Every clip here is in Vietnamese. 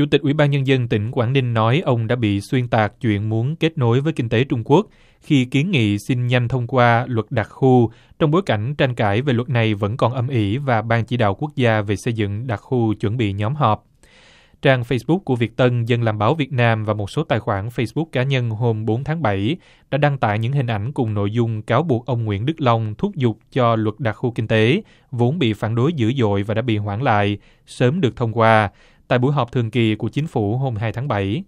Chủ tịch Ủy ban Nhân dân tỉnh Quảng Ninh nói ông đã bị xuyên tạc chuyện muốn kết nối với kinh tế Trung Quốc khi kiến nghị xin nhanh thông qua luật đặc khu trong bối cảnh tranh cãi về luật này vẫn còn âm ỉ và Ban chỉ đạo quốc gia về xây dựng đặc khu chuẩn bị nhóm họp. Trang Facebook của Việt Tân, Dân làm báo Việt Nam và một số tài khoản Facebook cá nhân hôm 4 tháng 7 đã đăng tải những hình ảnh cùng nội dung cáo buộc ông Nguyễn Đức Long thúc giục cho luật đặc khu kinh tế, vốn bị phản đối dữ dội và đã bị hoãn lại, sớm được thông qua tại buổi họp thường kỳ của chính phủ hôm 2 tháng 7.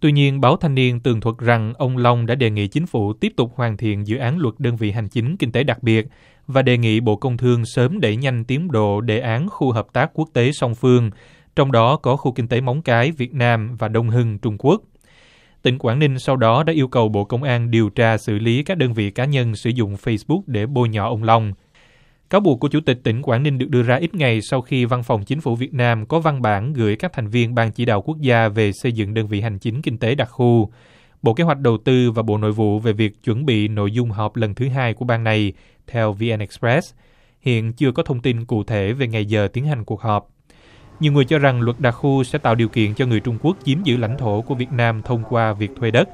Tuy nhiên, báo Thanh niên tường thuật rằng ông Long đã đề nghị chính phủ tiếp tục hoàn thiện dự án luật đơn vị hành chính kinh tế đặc biệt và đề nghị Bộ Công Thương sớm đẩy nhanh tiến độ đề án khu hợp tác quốc tế song phương, trong đó có khu kinh tế Móng Cái Việt Nam và Đông Hưng Trung Quốc. Tỉnh Quảng Ninh sau đó đã yêu cầu Bộ Công an điều tra xử lý các đơn vị cá nhân sử dụng Facebook để bôi nhọ ông Long. Cáo buộc của Chủ tịch tỉnh Quảng Ninh được đưa ra ít ngày sau khi Văn phòng Chính phủ Việt Nam có văn bản gửi các thành viên Ban chỉ đạo quốc gia về xây dựng đơn vị hành chính kinh tế đặc khu, Bộ Kế hoạch Đầu tư và Bộ Nội vụ về việc chuẩn bị nội dung họp lần thứ hai của ban này, theo VN Express. Hiện chưa có thông tin cụ thể về ngày giờ tiến hành cuộc họp. Nhiều người cho rằng luật đặc khu sẽ tạo điều kiện cho người Trung Quốc chiếm giữ lãnh thổ của Việt Nam thông qua việc thuê đất.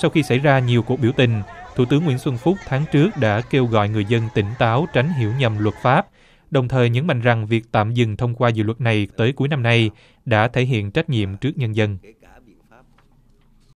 Sau khi xảy ra nhiều cuộc biểu tình, Thủ tướng Nguyễn Xuân Phúc tháng trước đã kêu gọi người dân tỉnh táo tránh hiểu nhầm luật pháp, đồng thời nhấn mạnh rằng việc tạm dừng thông qua dự luật này tới cuối năm nay đã thể hiện trách nhiệm trước nhân dân.